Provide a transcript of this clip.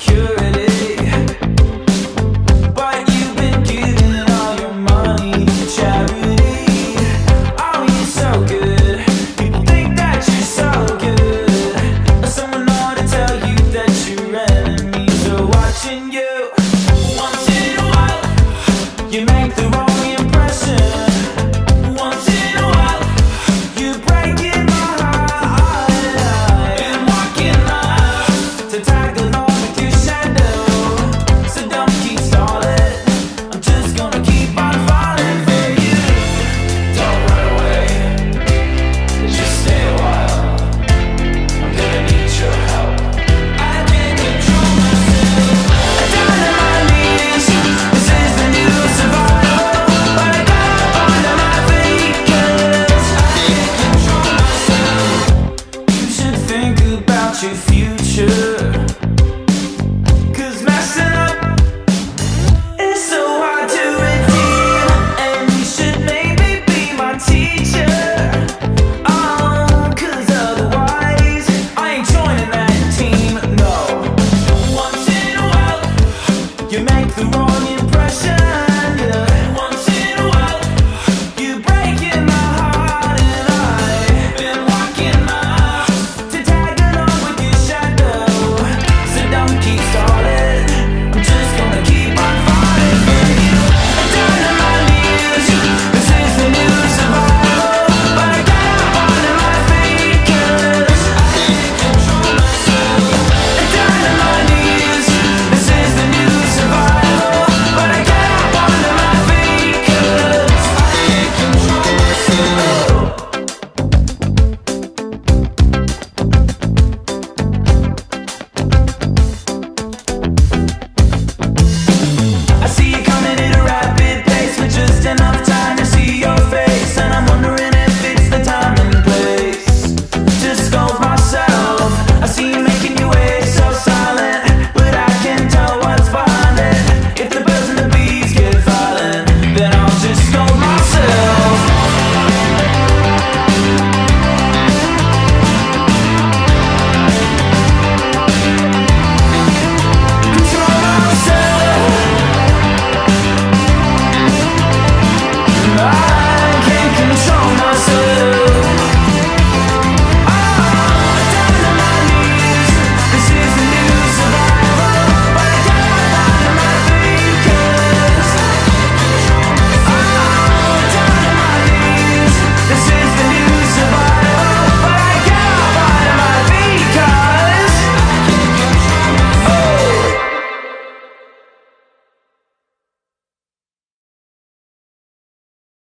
secure you feel